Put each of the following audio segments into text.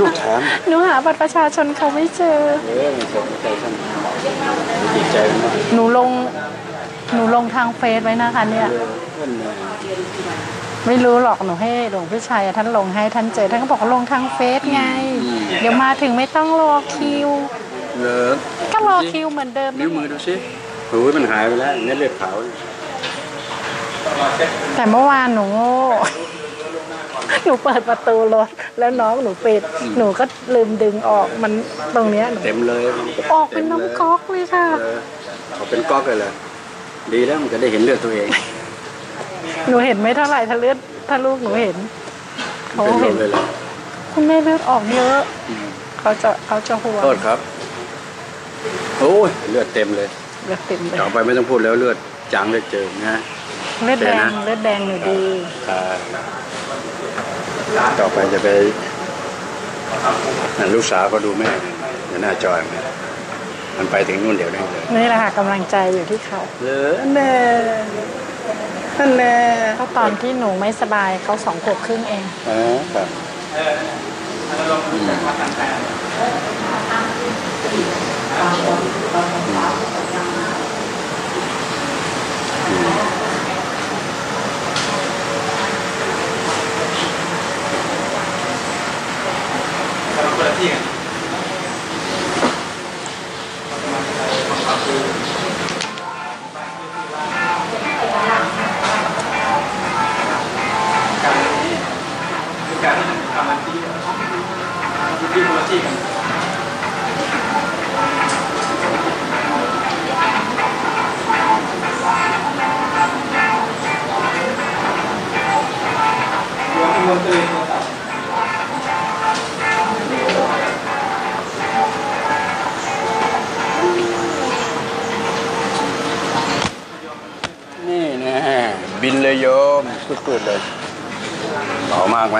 ลูกถามหนูหาบัตรประชาชนเขาไม่เจอเออมันสนใจท่านดีใจมากหนูลงหนูลงทางเฟซไว้นะคะเนี่ยเออท่านเนี่ย ไม่รู้หรอกหนูให้หลวงพี่ชัยอะท่านลงให้ท่านเจอท่านก็บอกว่าลงทางเฟซไง เดี๋ยวมาถึงไม่ต้องรอคิวเออก็รอคิวเหมือนเดิมนิ้วมือดูสิโอ้ยมันหายไปแล้วเม็ดเลือดขาวแต่เมื่อวานหนูโง่ หนูเปิดประตูรถ แล้วน้องหนูปิด หนูก็ลืมดึงออกมันตรงเนี้ยหนูเต็มเลยออกเป็นน้ำก๊อกเลยค่ะเออออกเป็นก๊อกเลยเลยดีแล้วมันจะได้เห็นเลือดตัวเอง หนูเห็นไม่เท่าไหร่ถ้าเลือดถ้าลูกหนูเห็นเขาเป็นลเห็นมเลยเลยคุณแม่เลือดออกเยอะเขาจะเขาจะห่วงโทษครับโอ้ยเลือดเต็มเลยเลือดเต็มเลยต่อไปไม่ต้องพูดแล้วเลือดจางเลือดเจิมนะเลือดแดเดี๋ยวงนะเลือดแดงหนูดีอ่า ต่อไปจะไปนั่นลูกสาวก็ดูแม่อยู่หน้าจอยมันมันไปถึงนู่นเดี๋ยวนี้เลยนี่แหละค่ะกำลังใจอยู่ที่เขาเหลอแน่นั่นแน่ก็ตอนที่หนูไม่สบายเขาสองขวบครึ่งเองอ๋อครับนี่ บินเลยโยมสุดๆเลยเบามากไหม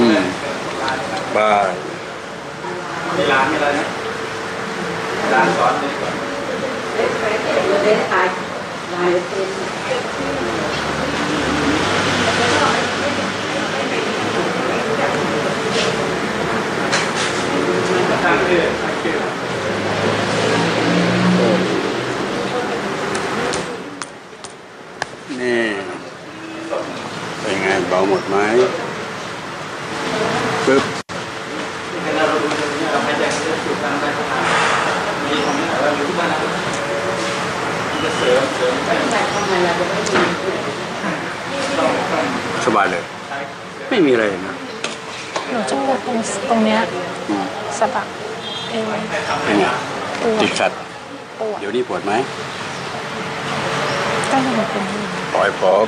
อืมบ้ามีร้านมีอะไรนะร้านสอนเลยก่อนตั้งชื่อตั้งชื่อ นี่ เป็นไงเบาหมดไหมปึ๊บเวลาเราดูตรงนี้เราไม่แจ้งเรื่องจุดการได้พัฒนามีตรงนี้เราอยู่ที่บ้านนะครับมันจะเสริมเสริมให้ต้องต้องสบายเลยใช้ไม่มีอะไรนะหนูจะปวดตรงตรงเนี้ยอืมสะบัก เอวเป็นไงปวดติดขัดปวดเดี๋ยวนี้ปวดไหมก็ยังเป็นอยู่ปล่อยผม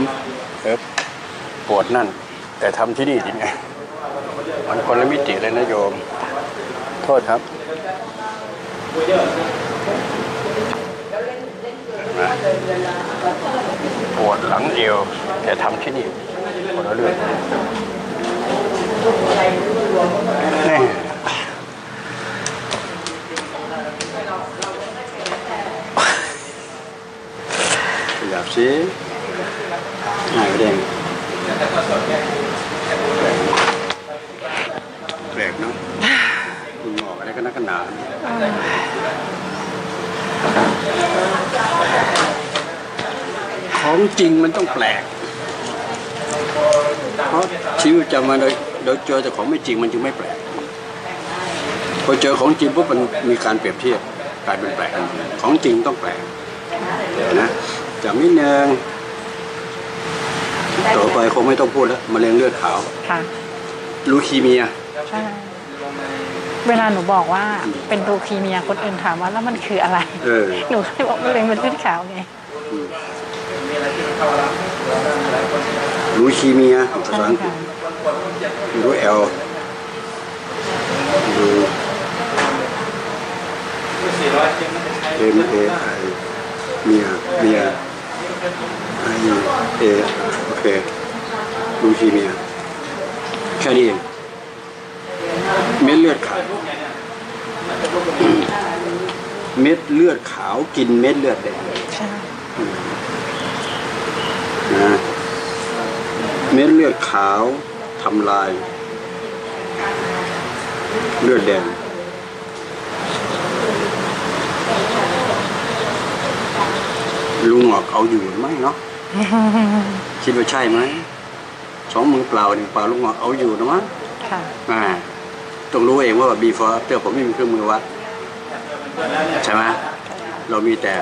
เอ๊บปวดนั่น แต่ทำที่นี่จริงไงมันคนละมิติเลยนะโยม โทษครับเห็นไหมปวดหลังเอวแต่ทำที่นี่คนละเรื่องนี่ ขยับสิหายไปเด้งแปลกเนาะคุณหมอกอะไรก็นักกันหนาของจริงมันต้องแปลก เพราะชีวิตประจำวันเราเราเจอแต่ของไม่จริงมันจึงไม่แปลก พอเจอของจริงปุ๊บมันมีการเปรียบเทียบกลายเป็นแปลกของจริงต้องแปลกเดี๋ยวนะ จำนิดนึงต่อไปคงไม่ต้องพูดแล้วมะเร็งเลือดขาวค่ะลูคีเมียใช่เวลาหนูบอกว่าเป็นลูคีเมียคนอื่นถามว่าแล้วมันคืออะไรเออหนูก็เลยบอกมะเร็งเป็นเลือดขาวไงลูคีเมียภาใช่ษาอังกฤค่ะษดูเอลดูสี่ร้อยเจ็ดมันจะใช้เอ็มเอไอ เมียเมียไอเอโอเคลูคีเมียแค่นี้เองเม็ดเลือดขาวเม็ดเลือดขาวกินเม็ดเลือดแดงใช่นะเม็ดเลือดขาวทำลาย เลือดแดง ลุงหงอกเอาอยู่ไหมเนาะคิดว่าใช่ไหมสองมือเปล่าหนึ่งเปล่าลุงหงอกเอาอยู่นะมั้งค่ะอ่าต้องรู้เองว่า before after ผมไม่มีเครื่องมือวัดใช่ไหมเรามีแต่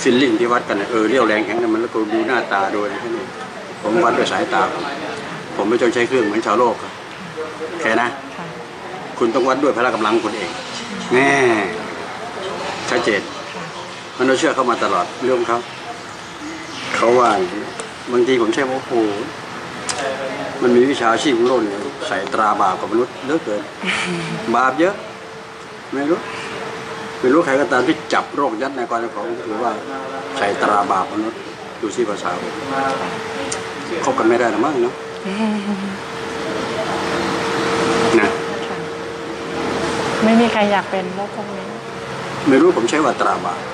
ฟิลลิ่งที่วัดกันน่ะเออเรี่ยวแรงแข็งแต่มันแล้วก็ดูหน้าตาโดยแค่นี้ผมวัดด้วยสายตา ผมผมไม่ต้องใช้เครื่องเหมือนชาวโลกครับแค่นะค่ะคุณต้องวัดด้วยพละกำลังคุณเองแน่ชัดเจน มันเราเชื่อเข้ามาตลอดเรื่องเขาเขาว่าบางทีผมใช่ว่าโอ้โหมันมีวิชาชีพของโลกเนี่ยใส่ตราบาปกับมนุษย์เยอะเกิน บาปเยอะ ไม่รู้ไม่รู้ใครก็ตามที่จับโรคยัดในความของถือว่าใส่ตราบาปมนุษย์ดูสิภาษาผมคบกันไม่ได้หรือมั้งเนาะนะค่ะไม่มีใครอยากเป็นโรคพวกนี้ไม่รู้ผมใช้ว่าตราบาปค่ะ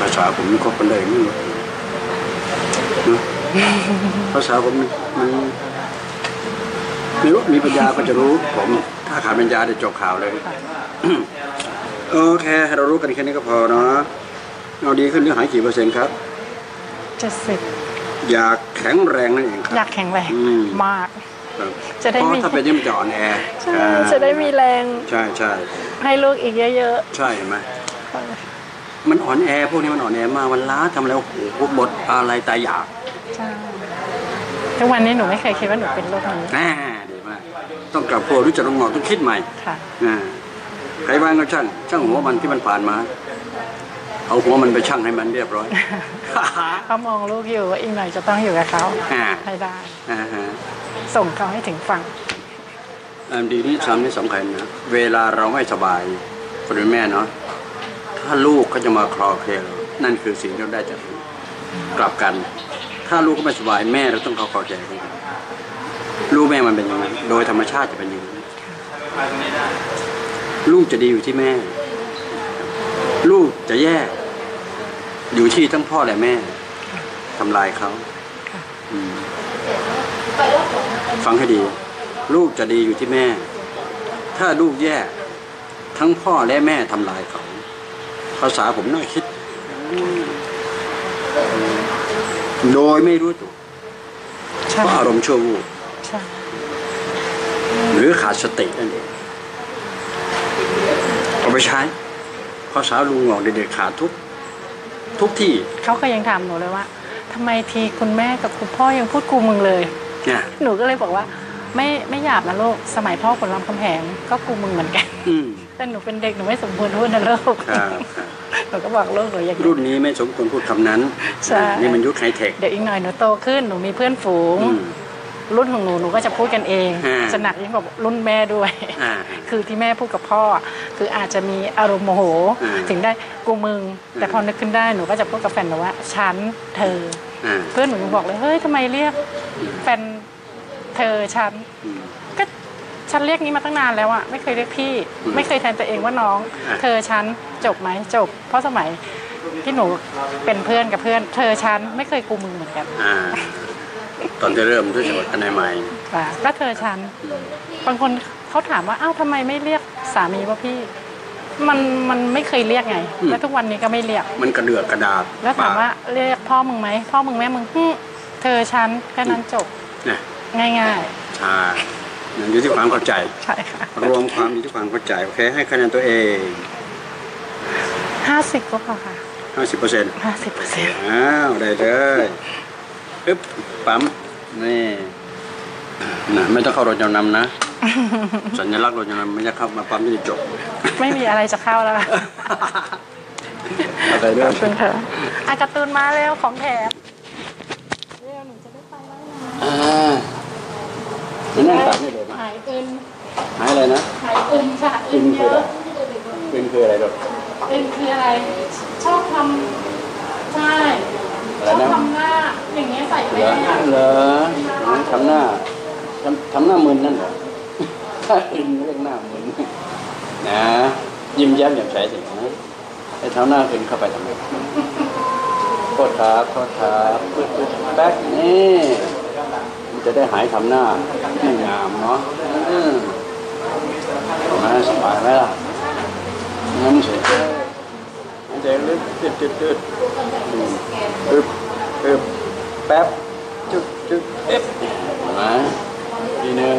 ภาษาผมนี่คบกันได้ไม่รู้เนอะภาษาผมมันมันไม่รู้มีปัญญาก็จะรู้ผม ถ้าขาดปัญญาจะจบข่าวเลยโอเคเรารู้กันแค่นี้ก็พอเนาะเอาดีขึ้นหรือหายกี่เปอร์เซ็นต์ครับเจ็ดสิบอยากแข็งแรงนั่นเองคอยารับกแข็งแรงอืมมากครับ จะได้เพราะมีถ้าเป็นอยังมันจะอ่อนแอใช่อ่าจะได้มีแรงใช่ใช่ให้ลูกอีกเยอะใช่เห็นไหมๆค่ะมันอ่อนแอพวกนี้มันอ่อนแอมากมันล้าทำอะไรโอ้โหบทอะไรตายอยากใช่ทุกวันนี้หนูไม่เคยคิดว่าหนูเป็นโรคนี้แน่ดีมากต้องกลับตัวรู้จักลงหงอกต้องคิดใหม่ ค่ะ อ่าใครบ้างก็ช่าง ช่างหัวมันที่มันผ่านมา เอาหัวมันไปช่างให้มันเรียบร้อย เขามองลูกอยู่ว่าอีกหน่อยจะต้องอยู่กับเขาอ่า ให้ได้ อ่าฮะ ส่งเขาให้ถึงฝั่งอันดีนี่ทำนี่สำคัญนะเวลาเราไม่สบายคนเป็นแม่เนาะถ้าลูกเขาจะมาคลอเคลียร์นั่นคือสิ่งที่เราได้จากลูกกลับกัน ถ้าลูกเขาไม่สบายแม่เราต้องเขาคลอเคลียร์กันลูกแม่มันเป็นย่างนั้นโดยธรรมชาติจะเป็นย่างนั้นลูกจะดีอยู่ที่แม่ ลูกจะแย่ อยู่ที่ทั้งพ่อและแม่ทำลายเขาอืม ฟังให้ดี ลูกจะดีอยู่ที่แม่ ถ้าลูกแย่ ทั้งพ่อและแม่ทำลายเขา ภาษาผมน่าคิด โดยไม่รู้ตัวเพราะอารมณ์ชั่ววูบหรือขาดสตินั่นเองเอาไปใช้ภาษาลุงหงอกเด็กๆขาดทุก ทุกที่ เขาก็ยังถามหนูเลยว่าทำไมทีคุณแม่กับคุณพ่อยังพูดกูมึงเลย เนี่ยหนูก็เลยบอกว่า ไม่ไม่หยาบนะลูกสมัยพ่อผลรำคำแหงก็กูมึงเหมือนกันอืมแต่หนูเป็นเด็กหนูไม่สมควรพูดนะลูกครับครับหนูก็บอกลูกหนูอย่างนี้รุ่นนี้ไม่สมควรพูดคำนั้นใช่นี่มันยุคไฮเทคเดี๋ยวอีกหน่อยหนูโตขึ้นหนูมีเพื่อนฝูงอืมรุ่นของหนูหนูก็จะพูดกันเองอ่าจะหนักยิ่งกว่ารุ่นแม่ด้วยอ่าคือที่แม่พูดกับพ่อ คืออาจจะมีอารมณ์โมโหอ่าถึงได้กูมึง แต่อ่าพอนึกขึ้นได้หนูก็จะพูดกับแฟนหนูว่าฉันเธออ่าเพื่อนหนูยังบอกเลยเฮ้ยทำไมเรียกแฟน เธอฉันอืมก็ฉันเรียกนี้มาตั้งนานแล้วอะไม่เคยเรียกพี่อืมไม่เคยแทนตัวเองว่าน้องอะเธอฉันจบไหมจบ เพราะสมัยที่หนูเป็นเพื่อนกับเพื่อน เธอฉันไม่เคยกูมึงเหมือนกันอ่าตอนที่เริ่มด้วยจังหวัดกันใหม่ค่ะก็เธอฉันบางคนเขาถามว่าอ้าวทำไมไม่เรียกสามีว่าพี่ มันมันไม่เคยเรียกไง แล้วทุกวันนี้ก็ไม่เรียก มันกระเดือกกระดาษแล้วถามว่าเรียกพ่อมึงไหมพ่อมึงแม่มึงหึเธอฉันแค่นั้นจบเนี่ย ง่ายใช่มันอยู่ที่ความเข้าใจๆใช่ค่ะ รวมความอยู่ที่ความเข้าใจ โอเค ให้คะแนนตัวเองห้าสิบก็พอค่ะ50เปอร์เซ็นต์ห้าสิบเปอร์เซ็นต์อ้าว ได้เลยอึ๊บ ปั๊ม นี่นะไม่ต้องเข้ารถจำนำนะ สัญลักษณ์รถจำนำไม่จะเข้ามาปั๊มที่จบ ไม่มีอะไรจะเข้าแล้วค่ะอะไรขเนี่อยบคุณค่ะอาการ์ตูนมาแล้วของแถมเร็วหนูจะได้ไปแล้วนะอ่า หายอึนหายอะไรนะหายอึนค่ะอึนเยอะอึนคืออะไรแบบอึนคืออะไร ชอบทำใช่ชอบทำหน้าอย่างเงี้ยใส่ไปเหรอทำหน้าทำทำหน้ามึนนั่นเหรอถ้าอึนเรียกหน้ามึนนะยิ้มแย้มแจ่มใสสิไอ้เท้าหน้าอึนเข้าไปทำไมโทษครับโทษครับแป๊กนี่มันจะได้หายทำหน้าามเนาะมาสบายไหมล่ะงั้นเฉยใจลึกตึดตึดตึดตึบตึบแป๊บจุดจุดเอ๊ะนะทีนึง